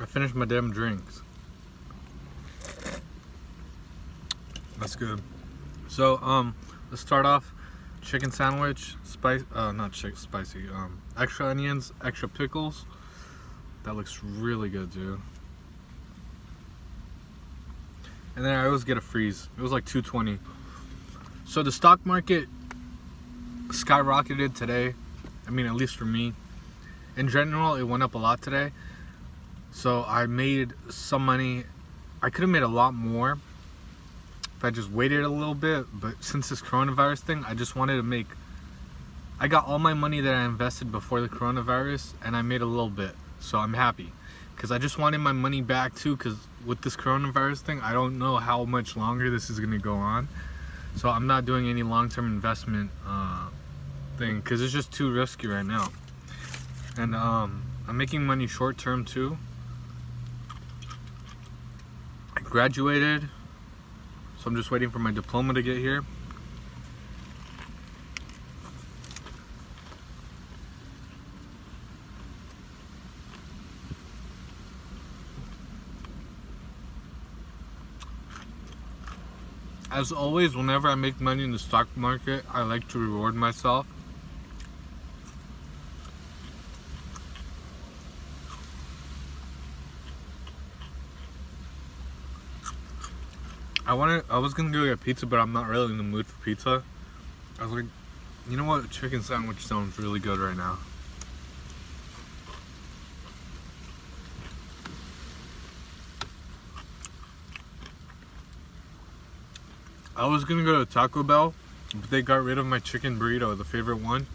I finished my damn drinks. That's good. So, um, let's start off. Chicken sandwich, spice, uh, not chick, spicy, um, extra onions, extra pickles. That looks really good, dude. And then I always get a freeze. It was like 220. So the stock market skyrocketed today. I mean, at least for me. In general, it went up a lot today. So I made some money. I could have made a lot more if I just waited a little bit. But since this coronavirus thing, I just wanted to make. I got all my money that I invested before the coronavirus, and I made a little bit. So I'm happy. Because I just wanted my money back too. Because with this coronavirus thing, I don't know how much longer this is going to go on. So I'm not doing any long term investment uh, thing. Because it's just too risky right now. And um, I'm making money short term too. I graduated, so I'm just waiting for my diploma to get here. As always, whenever I make money in the stock market, I like to reward myself. I wanted, I was gonna go get pizza, but I'm not really in the mood for pizza. I was like, you know what, chicken sandwich sounds really good right now. I was gonna go to Taco Bell, but they got rid of my chicken burrito, the favorite one.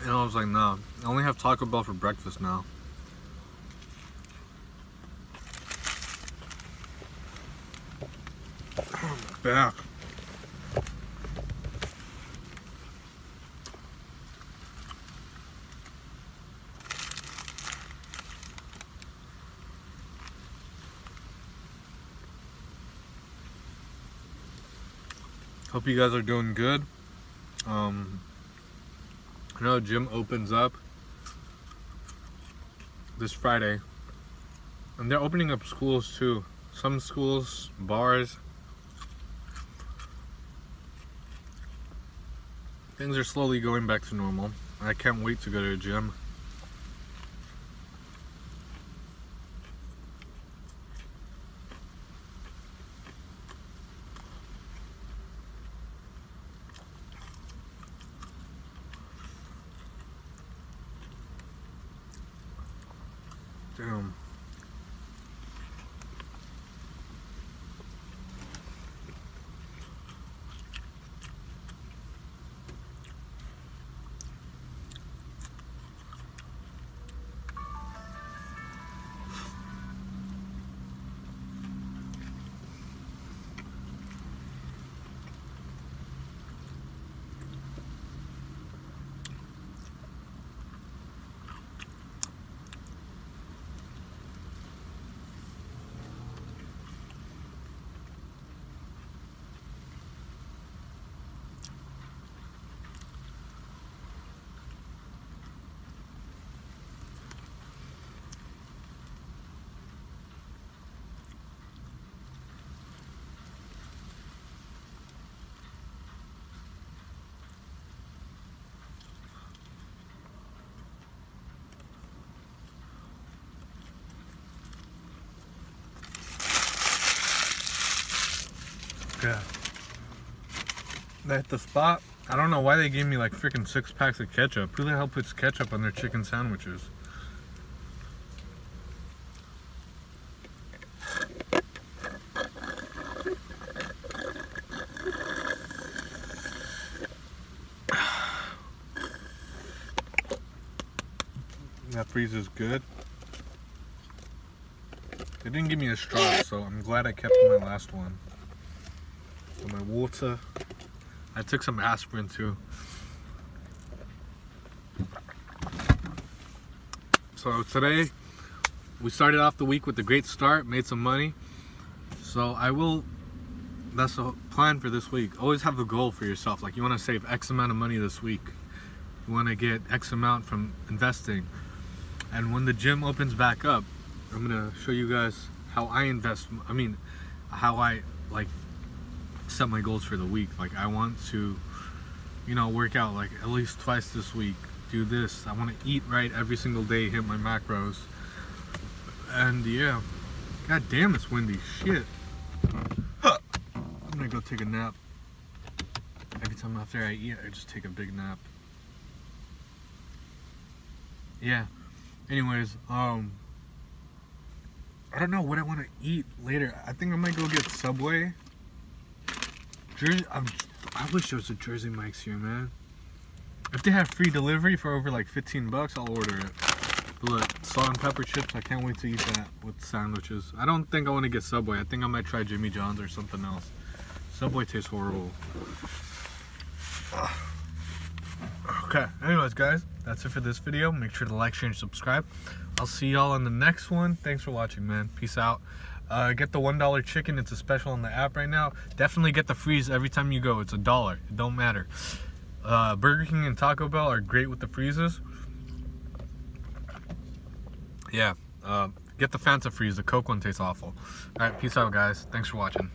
And I was like, nah, I only have Taco Bell for breakfast now. Back. Hope you guys are doing good. Um, I know gym opens up this Friday. And they're opening up schools too. Some schools, bars, Things are slowly going back to normal. I can't wait to go to the gym. Damn. Yeah. At the spot, I don't know why they gave me like freaking six packs of ketchup. Who the hell puts ketchup on their chicken sandwiches? That freezes good. They didn't give me a straw, so I'm glad I kept my last one my water. I took some aspirin too. So today, we started off the week with a great start, made some money. So I will, that's the plan for this week. Always have a goal for yourself. Like you want to save X amount of money this week. You want to get X amount from investing. And when the gym opens back up, I'm gonna show you guys how I invest. I mean, how I like set my goals for the week. Like I want to, you know, work out like at least twice this week. Do this. I want to eat right every single day. Hit my macros. And yeah, god damn, it's windy. Shit. I'm gonna go take a nap. Every time after I eat, I just take a big nap. Yeah. Anyways, um, I don't know what I want to eat later. I think I might go get Subway. Jersey, I'm, I wish there was a Jersey Mike's here, man. If they have free delivery for over like 15 bucks, I'll order it. But look, salt and pepper chips, I can't wait to eat that with sandwiches. I don't think I want to get Subway. I think I might try Jimmy John's or something else. Subway tastes horrible. Okay, anyways guys, that's it for this video. Make sure to like, share, and subscribe. I'll see y'all on the next one. Thanks for watching, man. Peace out. Uh, get the $1 chicken. It's a special on the app right now. Definitely get the freeze every time you go. It's a dollar. It don't matter. Uh, Burger King and Taco Bell are great with the freezes. Yeah. Uh, get the Fanta freeze. The Coke one tastes awful. All right. Peace out, guys. Thanks for watching.